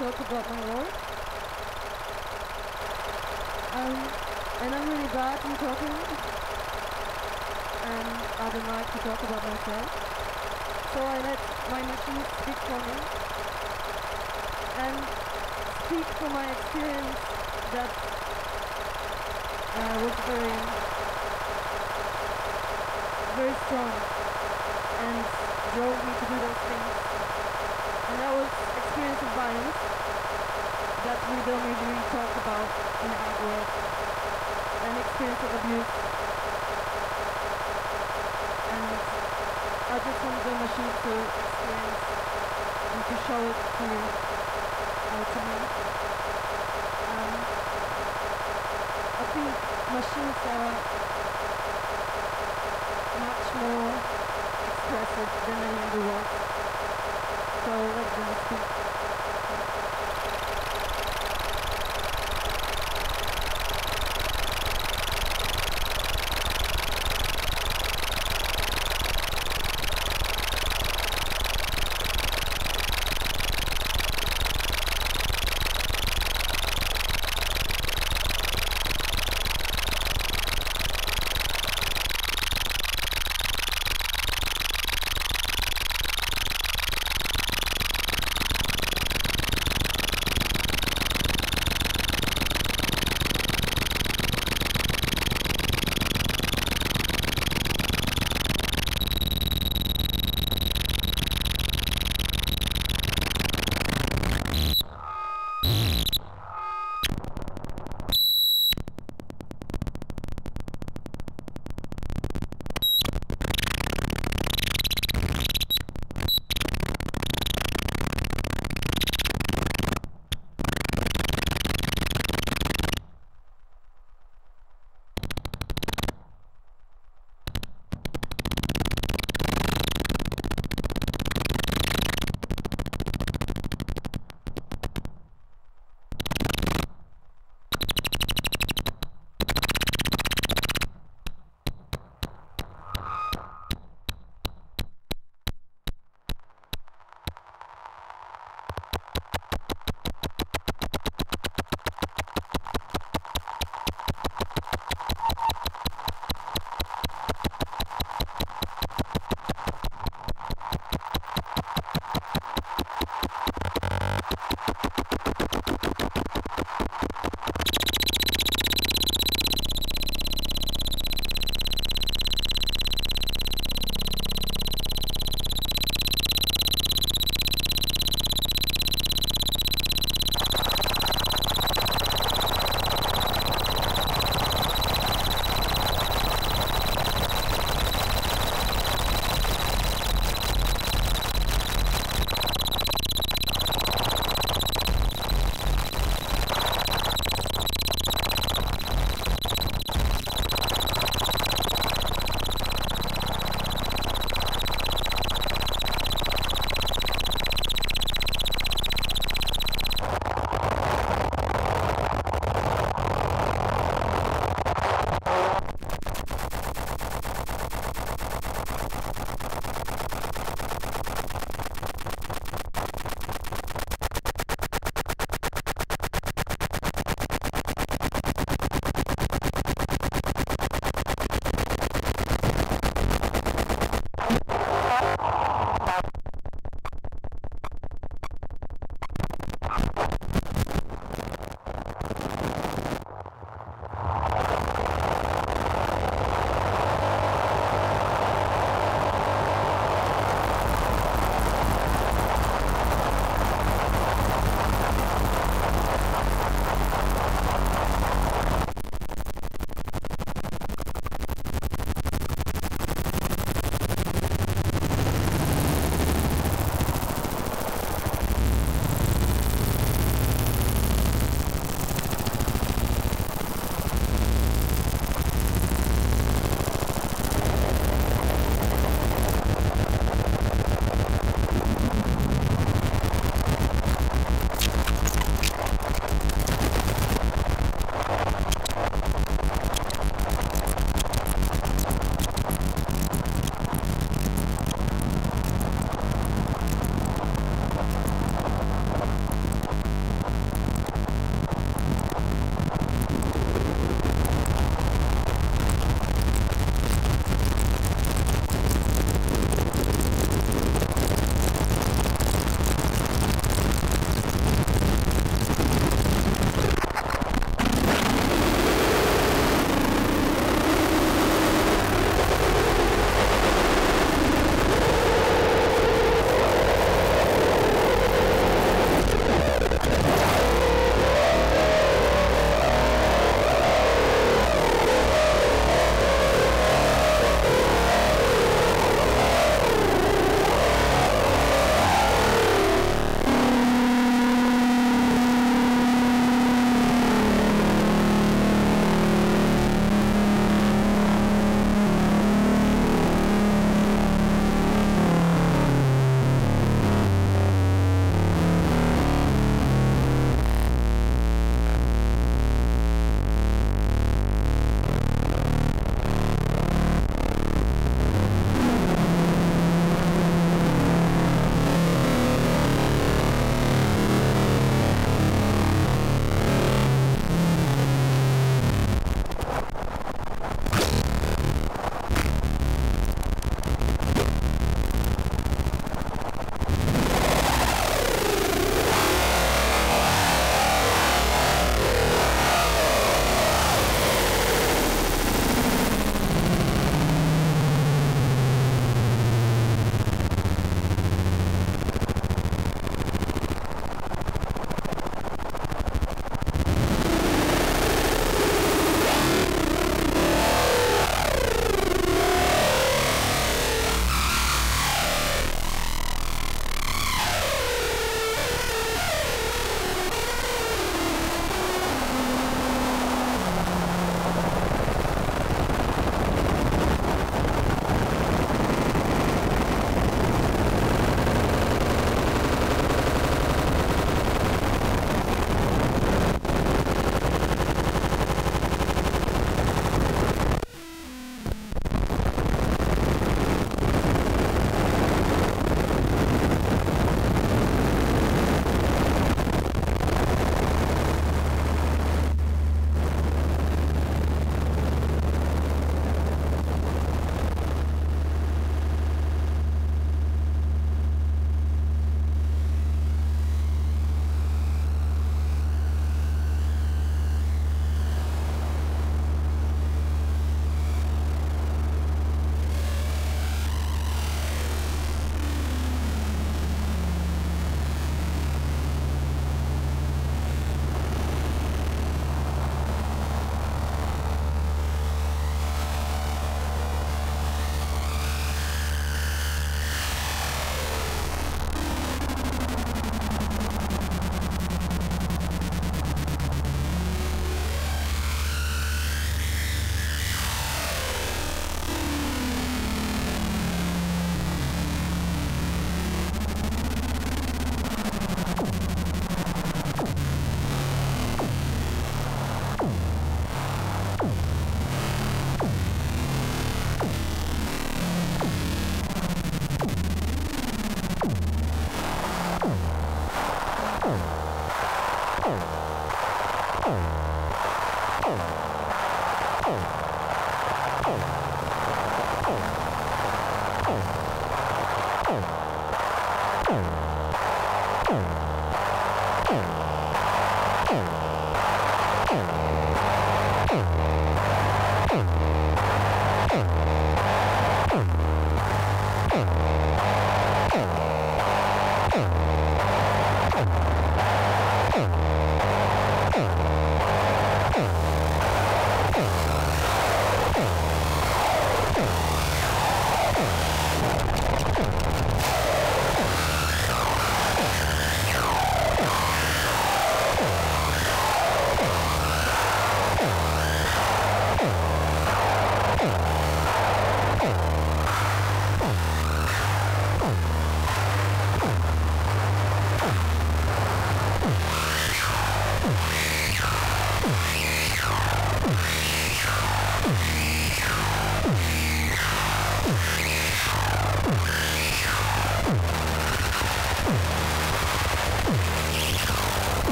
talk about my work. Um, and I'm really bad in talking. And I don't like to talk about myself. So I let my machine speak for me. And speak from my experience that uh, was very, very strong and drove me to do those things. And that was experience of violence that we don't usually talk about in our world. An experience of abuse. And I just want the machine to experience and to show it to you uh, to me. Um, I think machines are much more expressive than any other words. So let them speak.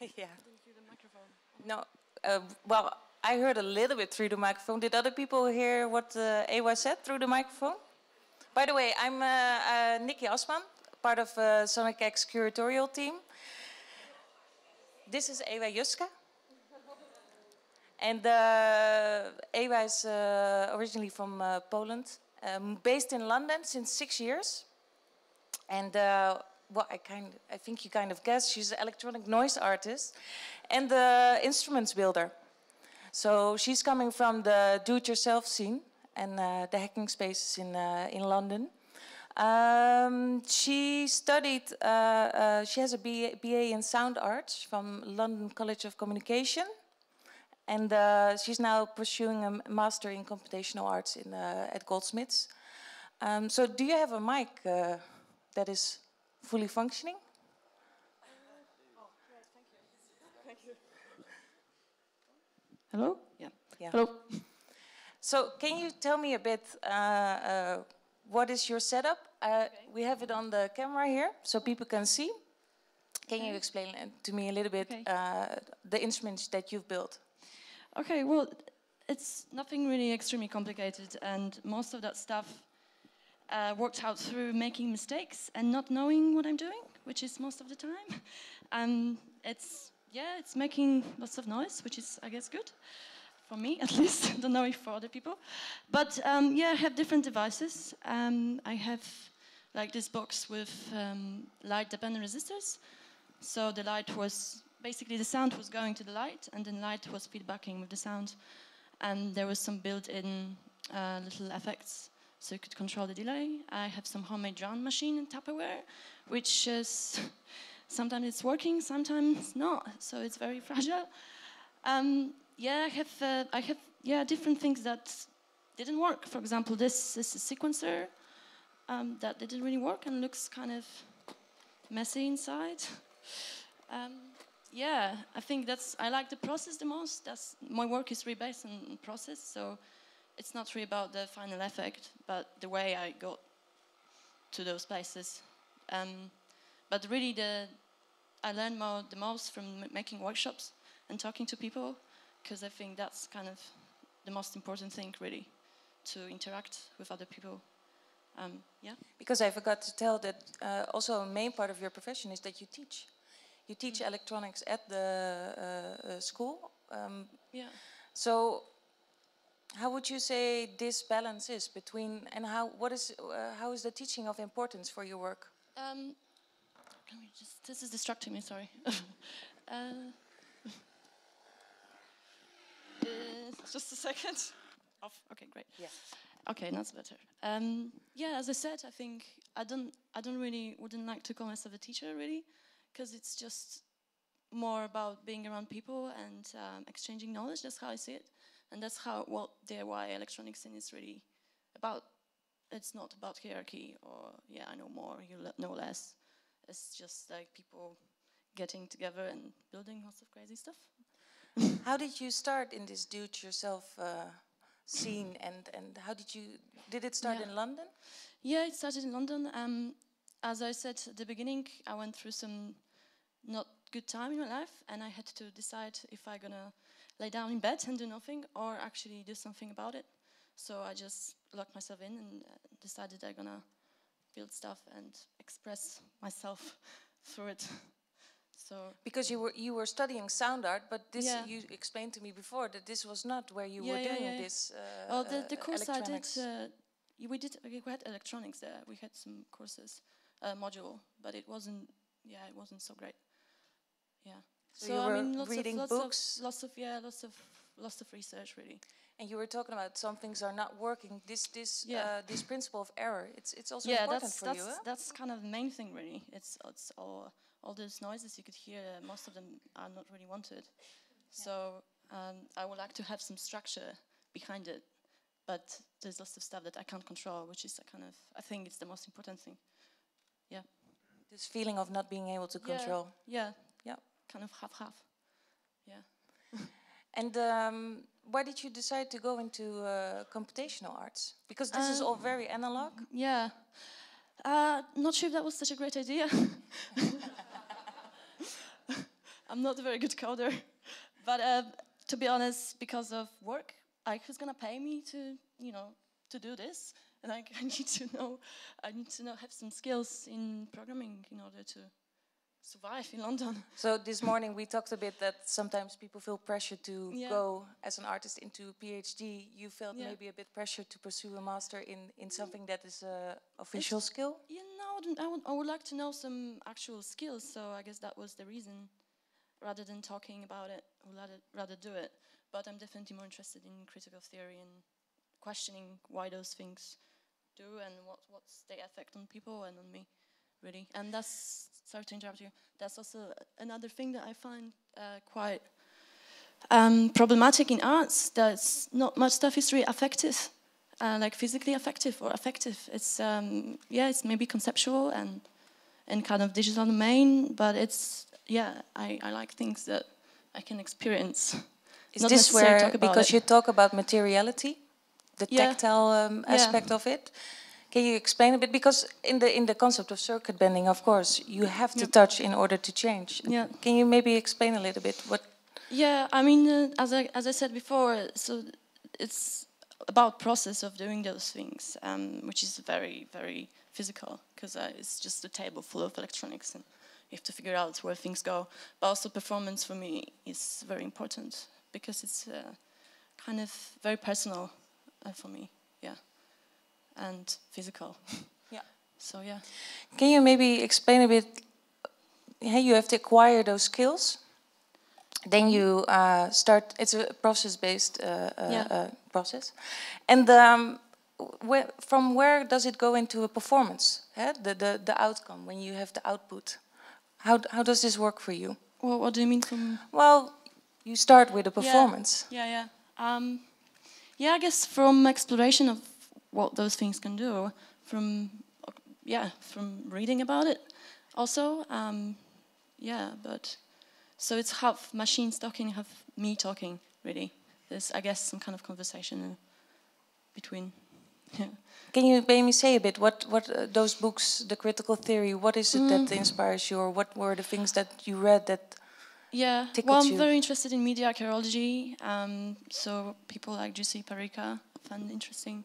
yeah. No, uh, well, I heard a little bit through the microphone. Did other people hear what uh, Ewa said through the microphone? By the way, I'm uh, uh, Nikki Asman, part of uh, Sonic Acts curatorial team. This is Ewa Justka. And uh, Ewa is uh, originally from uh, Poland, um, based in London since six years. And uh, well, I kind, I think you kind of guessed, she's an electronic noise artist and the instruments builder. So she's coming from the do-it-yourself scene and uh, the hacking spaces in uh, in London. Um, she studied, uh, uh she has a BA, BA, in sound arts from London College of Communication. And uh, she's now pursuing a master in computational arts in, uh, at Goldsmiths. Um, so do you have a mic that is fully functioning? Hello? Yeah. yeah. Hello. So can you tell me a bit, uh, uh, what is your setup? Uh, okay. We have it on the camera here, so people can see. Can okay. you explain to me a little bit okay. Uh, the instruments that you've built? Okay, well, it's nothing really extremely complicated, and most of that stuff uh, worked out through making mistakes and not knowing what I'm doing, which is most of the time. Um, it's yeah, it's making lots of noise, which is I guess good for me at least. Don't know if for other people, but um, yeah, I have different devices. Um, I have like this box with um, light-dependent resistors. So the light was basically the sound was going to the light, and then light was feedbacking with the sound, and there was some built-in uh, little effects so you could control the delay. I have some homemade drum machine in Tupperware, which is sometimes it's working, sometimes not. So it's very fragile. Um, yeah, I have uh, I have yeah different things that didn't work. For example, this is a sequencer um, that didn't really work and looks kind of messy inside. Um, yeah, I think that's I like the process the most. That's my work is really based on process, so it's not really about the final effect, but the way I got to those places. Um, but really, the I learned more, the most from making workshops and talking to people, because I think that's kind of the most important thing, really, to interact with other people. Um, yeah. Because I forgot to tell that uh, also a main part of your profession is that you teach. You teach mm -hmm. electronics at the uh, uh, school. Um, yeah. So how would you say this balance is between and how what is uh, how is the teaching of importance for your work? Um, just, this is distracting me. Sorry. uh, uh, just a second. Off. Okay, great. Yeah. Okay, that's better. Um, yeah, as I said, I think I don't, I don't really wouldn't like to call myself a teacher really, because it's just more about being around people and um, exchanging knowledge. That's how I see it, and that's how what DIY electronics scene is really about. It's not about hierarchy or yeah, I know more, you know less. It's just like people getting together and building lots of crazy stuff. How did you start in this do-it-yourself uh, scene, and and how did you did it start Yeah. in London? Yeah, it started in London. Um, as I said at the beginning, I went through some not good time in my life, and I had to decide if I'm gonna lay down in bed and do nothing, or actually do something about it. So I just locked myself in and uh, decided I'm gonna build stuff and express myself through it. So Because you were you were studying sound art, but this Yeah. you explained to me before that this was not where you Yeah, were yeah, doing this. Uh, well, the, the uh, course I did, uh, we did, we had electronics there. We had some courses, uh, module, but it wasn't. Yeah, it wasn't so great. Yeah. So you were reading lots books? of, lots of yeah, lots of lots of research really. and you were talking about some things are not working. This this Yeah. uh, this principle of error. It's it's also yeah, important that's for that's you. huh? that's kind of the main thing really. It's it's all all those noises you could hear. Uh, most of them are not really wanted. So um, I would like to have some structure behind it, but there's lots of stuff that I can't control, which is a kind of I think it's the most important thing. Yeah. This feeling of not being able to control. Yeah. Yeah. Kind of half half. Yeah. And um, why did you decide to go into uh, computational arts? Because this is Um, all very analog. Yeah. Uh, not sure if that was such a great idea. I'm not a very good coder. But uh, to be honest, because of work, Ike was gonna pay me to, you know, to do this. And I, I need to know, I need to know, have some skills in programming in order to survive in London. So this morning we talked a bit that sometimes people feel pressure to Yeah. go as an artist into a PhD. You felt Yeah. maybe a bit pressure to pursue a master in, in mm. something that is a official skill. You know, I would, I would like to know some actual skills, so I guess that was the reason. Rather than talking about it, I would rather, rather do it. But I'm definitely more interested in critical theory and questioning why those things do and what, what's the effect on people and on me, really. And that's, sorry to interrupt you, that's also another thing that I find uh, quite um, problematic in arts. that not much stuff is really affective, uh, like physically affective or affective. It's um, yeah, it's maybe conceptual and and kind of digital domain, but it's yeah, I, I like things that I can experience. Is Not this where, because it. you talk about materiality, the Yeah. tactile um, Yeah. aspect of it? Can you explain a bit? Because in the in the concept of circuit bending, of course, you have to touch in order to change. Yeah. Can you maybe explain a little bit what? Yeah, I mean, uh, as I as I said before, so it's about process of doing those things, um, which is very very physical because uh, it's just a table full of electronics and you have to figure out where things go. But also performance for me is very important because it's uh, kind of very personal uh, for me, and physical. Yeah. So yeah. Can you maybe explain a bit? Hey, you have to acquire those skills. Then you uh, start. It's a process-based uh, uh, Yeah. uh, process, and um, where, from where does it go into a performance? eh? The, the the outcome when you have the output. How how does this work for you? Well, what do you mean from? Well, you start with a performance. Yeah, yeah. Um, yeah, I guess from exploration of what those things can do, from yeah, from reading about it, also. Um, yeah, but so it's half machines talking, half me talking. Really, there's I guess some kind of conversation between. Yeah. Can you maybe say a bit what what uh, those books, the critical theory, what is it that inspires you, or what were the things that you read that Yeah, well, I'm you? very interested in media archaeology. Um, so people like Jussi Parikka I find interesting.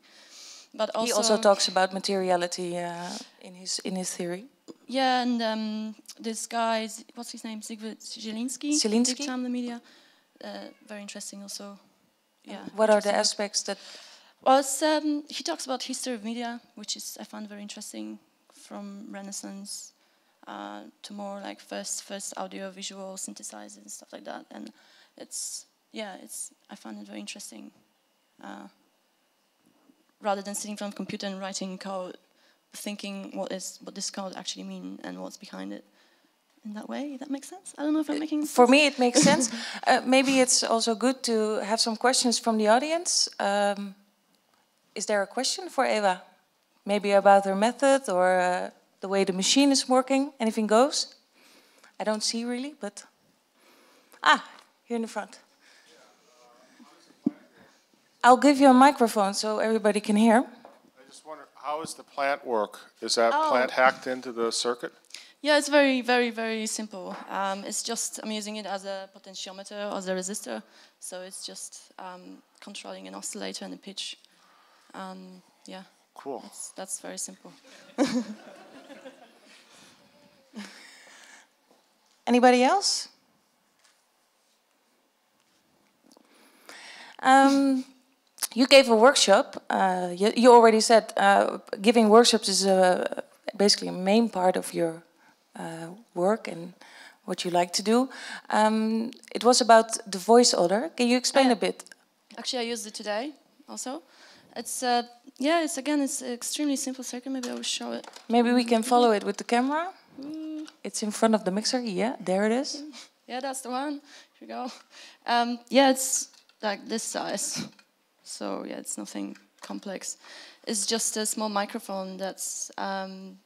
But also, he also talks about materiality uh, in his in his theory. Yeah, and um, this guy, what's his name? Siegfried Zielinski. Zielinski? Big time the media. Uh, very interesting also. Yeah. What are the aspects that Well, it's, um, he talks about history of media, which is I find very interesting, from Renaissance uh, to more like first first audio visual synthesizers and stuff like that. And it's yeah, it's I find it very interesting. Uh, rather than sitting in front of a computer and writing code, thinking what is what this code actually mean and what's behind it. In that way, that makes sense. I don't know if I'm making For me, it makes sense. Uh, maybe it's also good to have some questions from the audience. Um, is there a question for Ewa? Maybe about her method or uh, the way the machine is working? Anything goes? I don't see really, but ah, here in the front. I'll give you a microphone so everybody can hear. I just wonder, how does the plant work? Is that Oh. plant hacked into the circuit? Yeah, it's very, very, very simple. Um, it's just I'm using it as a potentiometer or as a resistor, so it's just um, controlling an oscillator and a pitch. Um, yeah, Cool. that's, that's very simple. Anybody else? Um, you gave a workshop. Uh, you, you already said uh, giving workshops is a, basically a main part of your uh, work and what you like to do. Um, it was about the voice order. Can you explain a bit? Actually, I used it today also. It's uh, yeah, it's again, it's an extremely simple circuit. Maybe I will show it. Maybe we can follow it with the camera. It's in front of the mixer. Yeah, there it is. Yeah, that's the one. Here we go. Um, yeah, it's like this size. So yeah, it's nothing complex. It's just a small microphone that's um,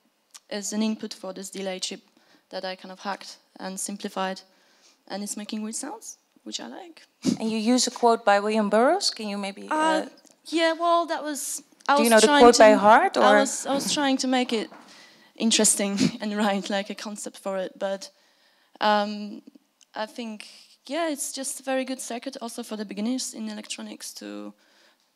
is an input for this delay chip that I kind of hacked and simplified, and it's making weird sounds, which I like. And you use a quote by William Burroughs. Can you maybe? Uh, yeah, well, that was. I Do was you know the quote to, by heart, I or- was I was trying to make it interesting and write like a concept for it, but um, I think yeah, it's just a very good circuit also for the beginners in electronics to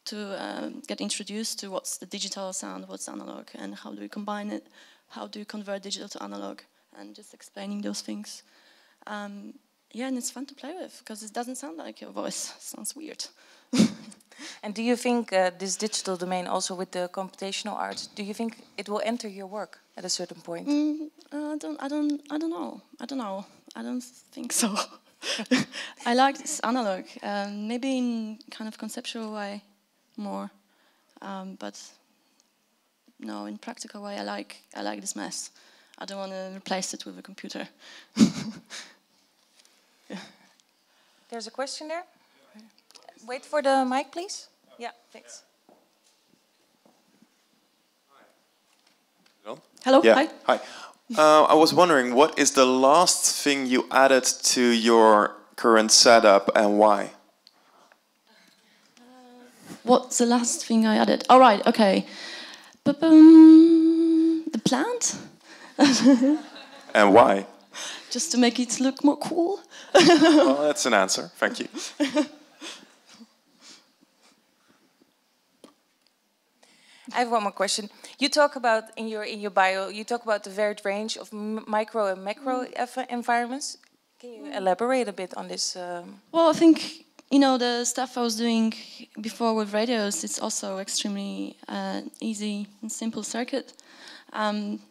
to um, get introduced to what's the digital sound, what's analog, and how do you combine it, how do you convert digital to analog, and just explaining those things. Um, yeah, and it's fun to play with because it doesn't sound like your voice. It sounds weird. And do you think uh, this digital domain, also with the computational art, do you think it will enter your work at a certain point? Mm, uh, I don't. I don't. I don't know. I don't know. I don't think so. I like this analog. Um, maybe in kind of conceptual way more, um, but no, in practical way. I like. I like this mess. I don't want to replace it with a computer. There's a question there. Wait for the mic, please. Yeah, thanks. Hello? Hello. Yeah. Hi. Hi. Uh, I was wondering, what is the last thing you added to your current setup and why? What's the last thing I added? All right. Okay. Ba-bum. The plant. And why? Just to make it look more cool. well, that's an answer. Thank you. I have one more question. You talk about in your in your bio, you talk about the varied range of m- micro and macro eff- environments. Can you elaborate a bit on this? Um, Well, I think you know the stuff I was doing before with radios. It's also extremely uh, easy and simple circuit, um,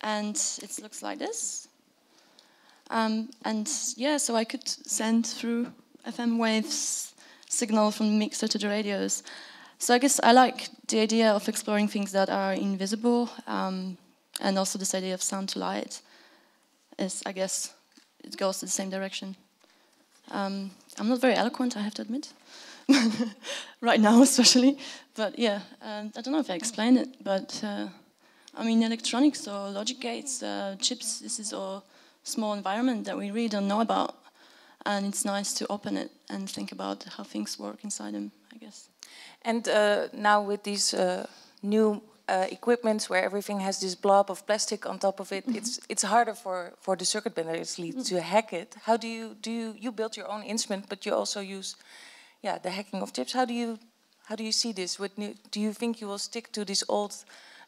and it looks like this. Um, and yeah, so I could send through FM waves signal from the mixer to the radios. So I guess I like the idea of exploring things that are invisible, um, and also this idea of sound to light. Is I guess it goes to the same direction. Um, I'm not very eloquent, I have to admit, right now especially. But yeah, um, I don't know if I explained it, but uh, I mean, electronics or logic gates, uh, chips, this is all small environment that we really don't know about, and it's nice to open it and think about how things work inside them. I guess. and uh, now with these uh, new uh, equipments where everything has this blob of plastic on top of it, it's it's harder for for the circuit benders to hack it. How do you do you, you build your own instrument, but you also use yeah the hacking of chips? How do you how do you see this? With new, do you think you will stick to these old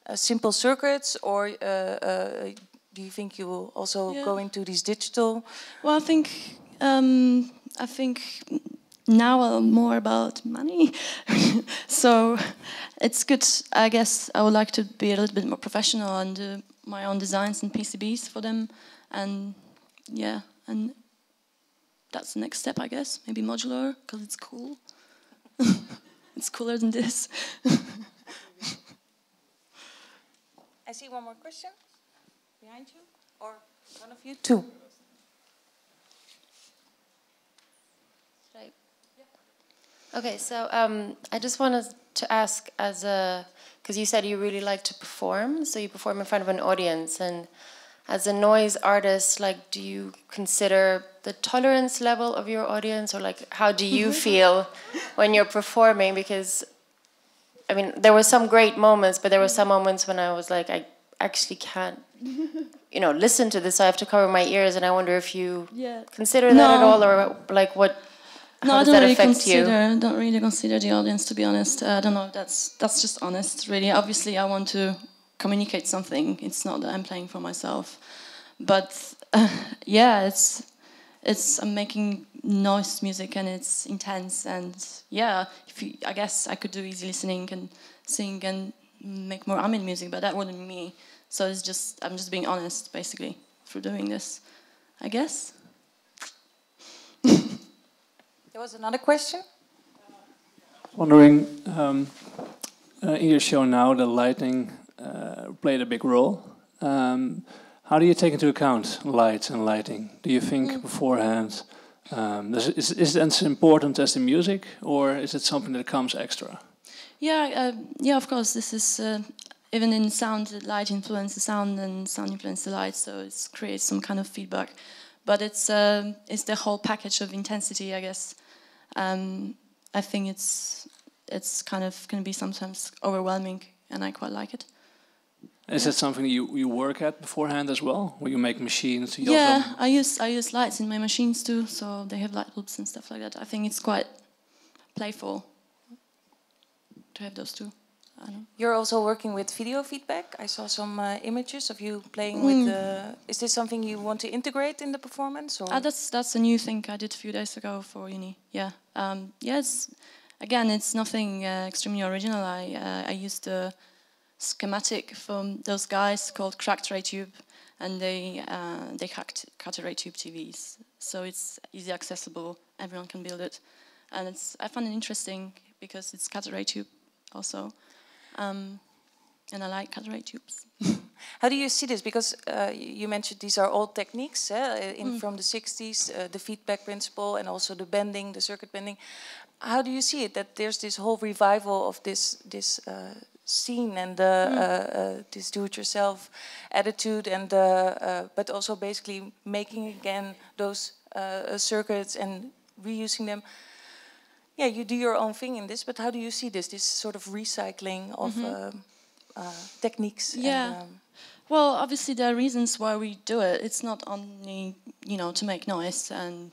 uh, simple circuits, or uh, uh, do you think you will also Yeah. go into these digital? Well, I think um, I think now I'm more about money, so it's good. I guess I would like to be a little bit more professional and do my own designs and PCBs for them, and yeah, and that's the next step, I guess. Maybe modular because it's cool. it's cooler than this. I see one more question behind you, or one of you. Two. Right. Okay, so um, I just want to ask, as a, because you said you really like to perform, so you perform in front of an audience, and as a noise artist, like, do you consider the tolerance level of your audience, or like, how do you feel when you're performing? Because, I mean, there were some great moments, but there were some moments when I was like, I actually can't, you know, listen to this. I have to cover my ears, and I wonder if you Yeah. consider that at all, or like, what? No, I don't really affect you? consider. Don't really consider the audience, to be honest. Uh, I don't know. That's that's just honest, really. Obviously, I want to communicate something. It's not that I'm playing for myself, but uh, yeah, it's it's I'm making noise music and it's intense and yeah. If you, I guess I could do easy listening and sing and make more ambient music, but that wouldn't be me. So it's just I'm just being honest, basically, through doing this. I guess. There was another question. Wondering, um, uh, in your show now, the lighting uh, played a big role. Um, how do you take into account light and lighting? Do you think beforehand? Um, it, is, is it as important as the music, or is it something that comes extra? Yeah, uh, yeah. Of course, this is uh, even in sound. the Light influences the sound, and sound influences the light, so it creates some kind of feedback. But it's uh, it's the whole package of intensity, I guess. Um, I think it's it's kind of can be sometimes overwhelming, and I quite like it. Is that something you, you work at beforehand as well? Where you make machines? You yeah, also- I use I use lights in my machines too, so they have light bulbs and stuff like that. I think it's quite playful to have those two. I don't know. You're also working with video feedback. I saw some uh, images of you playing with. Uh, is this something you want to integrate in the performance? Or Uh, that's that's a new thing I did a few days ago for uni. Yeah, um, yeah. It's, again, it's nothing uh, extremely original. I uh, I used the schematic from those guys called Cracked Ray Tube, and they uh, they hacked cathode ray tube TVs, so it's easy accessible. Everyone can build it, and it's I find it interesting because it's cathode ray tube also, um, and I like ray tubes. How do you see this? Because uh, you mentioned these are old techniques eh, in, from the 60s, uh, the feedback principle, and also the bending, the circuit bending. How do you see it? That there's this whole revival of this this uh, scene and the uh, uh, this do-it-yourself attitude, and uh, but also basically making again those uh, circuits and reusing them. Yeah, you do your own thing in this, but how do you see this? This sort of recycling of um, uh, techniques. and, Yeah. um, Well, obviously there are reasons why we do it. It's not only you know to make noise and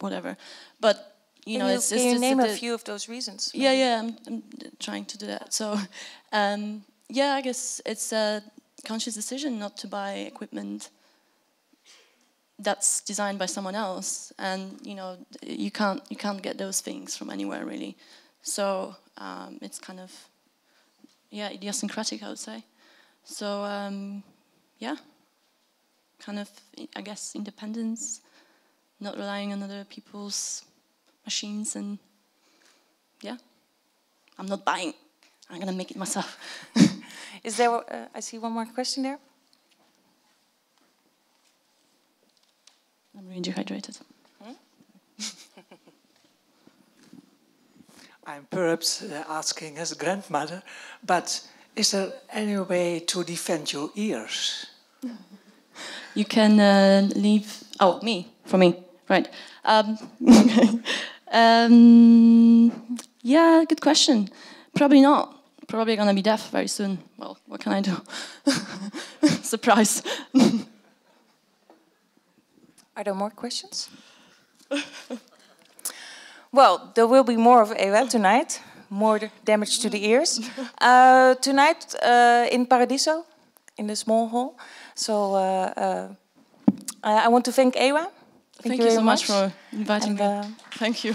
whatever, but you Can know you, it's can you just name the- a few of those reasons? Yeah, yeah, I'm, I'm trying to do that. So, um, yeah, I guess it's a conscious decision not to buy equipment that's designed by someone else, and you know you can't you can't get those things from anywhere really. So um, it's kind of yeah idiosyncratic, I would say. So um, yeah, kind of I guess independence, not relying on other people's machines and yeah, I'm not buying. I'm gonna make it myself. Is there? Uh, I see one more question there. I'm really dehydrated. I'm perhaps uh, asking as a grandmother, but is there any way to defend your ears? You can uh, leave. Oh, me for me, right? Um, um, yeah, good question. Probably not. Probably gonna be deaf very soon. Well, what can I do? Surprise. Are there more questions? well, there will be more of Ewa tonight. More damage to the ears. Uh, tonight uh, in Paradiso, in the small hall. So uh, uh, I I want to thank Ewa. Thank, you you very so much for inviting And, me. uh, Thank you.